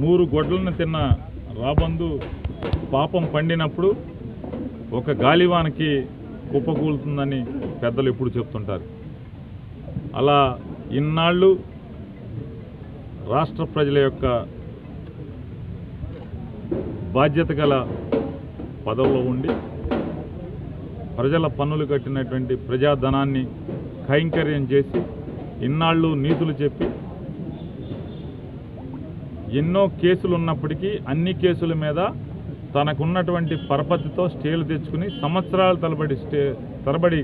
మూరు గొడ్లను తిన్న రాబందు పాపం పండినప్పుడు ఒక గాలివానికి కుప్పకూలుతుందని పెద్దలు ఎప్పుడు చెప్తుంటారు. అలా ఇన్నాళ్ళు రాష్ట్ర ప్రజల యొక్క బాధ్యత గల పదవిలో ఉండి ప్రజల పన్నులు కట్టినటువంటి ప్రజాధనాన్ని కైంకర్యం చేసి ఇన్నాళ్ళు నీతులు చెప్పి ఎన్నో కేసులు ఉన్నప్పటికీ అన్ని కేసుల మీద తనకున్నటువంటి పరపతితో స్టేలు తెచ్చుకుని సంవత్సరాల తలబడి స్టే తరబడి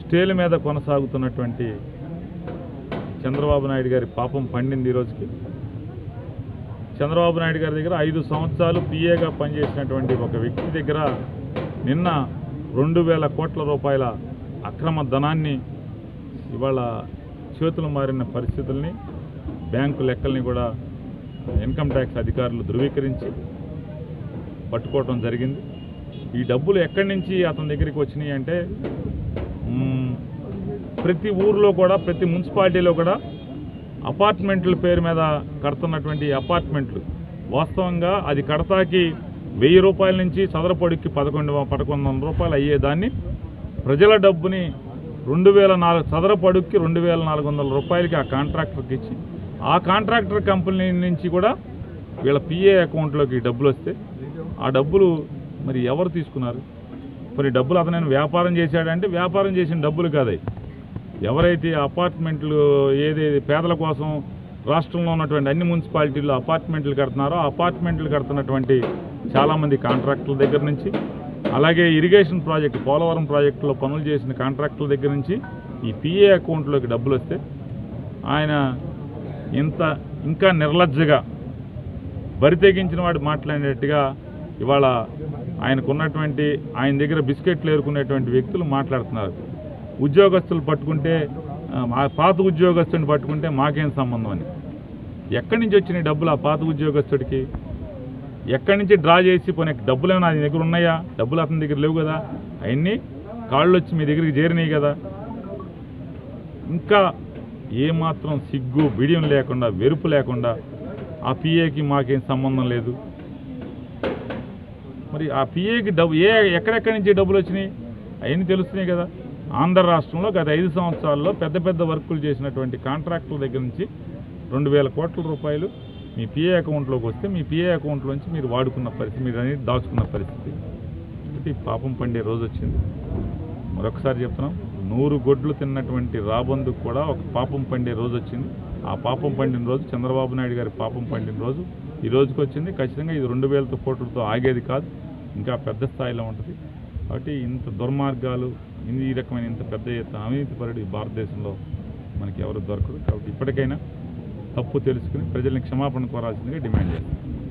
స్టేల మీద కొనసాగుతున్నటువంటి చంద్రబాబు నాయుడు గారి పాపం పండింది ఈరోజుకి చంద్రబాబు నాయుడు గారి దగ్గర ఐదు సంవత్సరాలు పిఏగా పనిచేసినటువంటి ఒక వ్యక్తి దగ్గర నిన్న రెండు వేల కోట్ల రూపాయల అక్రమ ధనాన్ని ఇవాళ చేతులు మారిన పరిస్థితుల్ని బ్యాంకు లెక్కల్ని కూడా ఇన్కమ్ ట్యాక్స్ అధికారులు ధృవీకరించి పట్టుకోవడం జరిగింది. ఈ డబ్బులు ఎక్కడి నుంచి అతని దగ్గరికి వచ్చినాయి అంటే ప్రతి ఊర్లో కూడా ప్రతి మున్సిపాలిటీలో కూడా అపార్ట్మెంట్ల పేరు మీద కడుతున్నటువంటి అపార్ట్మెంట్లు వాస్తవంగా అది కడతాకి వెయ్యి రూపాయల నుంచి చదరపొడికి పదకొండు పదకొండు వందల రూపాయలు అయ్యేదాన్ని ప్రజల డబ్బుని రెండు వేల నాలుగు చదరపడుక్కి రెండు వేల నాలుగు వందల రూపాయలకి ఆ కాంట్రాక్టర్కి ఇచ్చి ఆ కాంట్రాక్టర్ కంపెనీ నుంచి కూడా వీళ్ళ పిఏ అకౌంట్లోకి డబ్బులు వస్తే ఆ డబ్బులు మరి ఎవరు తీసుకున్నారు? మరి డబ్బులు అతను వ్యాపారం చేశాడంటే వ్యాపారం చేసిన డబ్బులు కాదవి ఎవరైతే అపార్ట్మెంట్లు ఏదేది పేదల కోసం రాష్ట్రంలో ఉన్నటువంటి అన్ని మున్సిపాలిటీల్లో అపార్ట్మెంట్లు కడుతున్నారో అపార్ట్మెంట్లు కడుతున్నటువంటి చాలామంది కాంట్రాక్టుల దగ్గర నుంచి అలాగే ఇరిగేషన్ ప్రాజెక్టు పోలవరం ప్రాజెక్టులో పనులు చేసిన కాంట్రాక్టుల దగ్గర నుంచి ఈ పిఏ అకౌంట్లోకి డబ్బులు వస్తే ఆయన ఇంత ఇంకా నిర్లజ్జగా బరితెగించిన వాడు మాట్లాడేట్టుగా ఇవాళ ఆయనకున్నటువంటి ఆయన దగ్గర బిస్కెట్లు ఏరుకునేటువంటి వ్యక్తులు మాట్లాడుతున్నారు. ఉద్యోగస్తులు పట్టుకుంటే మా పాత ఉద్యోగస్తుడిని పట్టుకుంటే మాకేం సంబంధం అని. ఎక్కడి నుంచి వచ్చినాయి డబ్బులు ఆ పాత ఉద్యోగస్తుడికి? ఎక్కడి నుంచి డ్రా చేసి పోనీ డబ్బులు ఏమైనా ఆయన దగ్గర ఉన్నాయా? డబ్బులు అతని దగ్గర లేవు కదా. అవన్నీ కాళ్ళు వచ్చి మీ దగ్గరికి చేరినాయి కదా. ఇంకా ఏమాత్రం సిగ్గు బిడియం లేకుండా వెరుపు లేకుండా ఆ పిఏకి మాకేం సంబంధం లేదు. మరి ఆ పిఏకి డబ్బు ఏ ఎక్కడెక్కడి నుంచి డబ్బులు వచ్చినాయి? అవన్నీ తెలుస్తున్నాయి కదా. ఆంధ్ర రాష్ట్రంలో గత ఐదు సంవత్సరాల్లో పెద్ద పెద్ద వర్కులు చేసినటువంటి కాంట్రాక్టుల దగ్గర నుంచి రెండు వేల కోట్ల రూపాయలు మీ పిఏ అకౌంట్లోకి వస్తే మీ పిఏ అకౌంట్లోంచి మీరు వాడుకున్న పరిస్థితి మీరు అనేది దాచుకున్న పరిస్థితి. పాపం పండే రోజు వచ్చింది. మరొకసారి చెప్తున్నాం. నూరు గొడ్లు తిన్నటువంటి రాబందుకు కూడా ఒక పాపం పండే రోజు వచ్చింది. ఆ పాపం పండిన రోజు చంద్రబాబు నాయుడు గారి పాపం పండిన రోజు ఈ రోజుకి వచ్చింది. ఖచ్చితంగా ఇది రెండు వేలతో కోట్లతో ఆగేది కాదు. ఇంకా పెద్ద స్థాయిలో ఉంటుంది. కాబట్టి ఇంత దుర్మార్గాలు ఇన్ని- ఈ రకమైన ఇంత పెద్ద ఎత్తున అవినీతి పరుడు భారతదేశంలో మనకి ఎవరు దొరకదు కాబట్టి ఇప్పటికైనా తప్పు తెలుసుకుని ప్రజల్ని క్షమాపణ కోరాల్సిందిగా డిమాండ్ చేస్తాను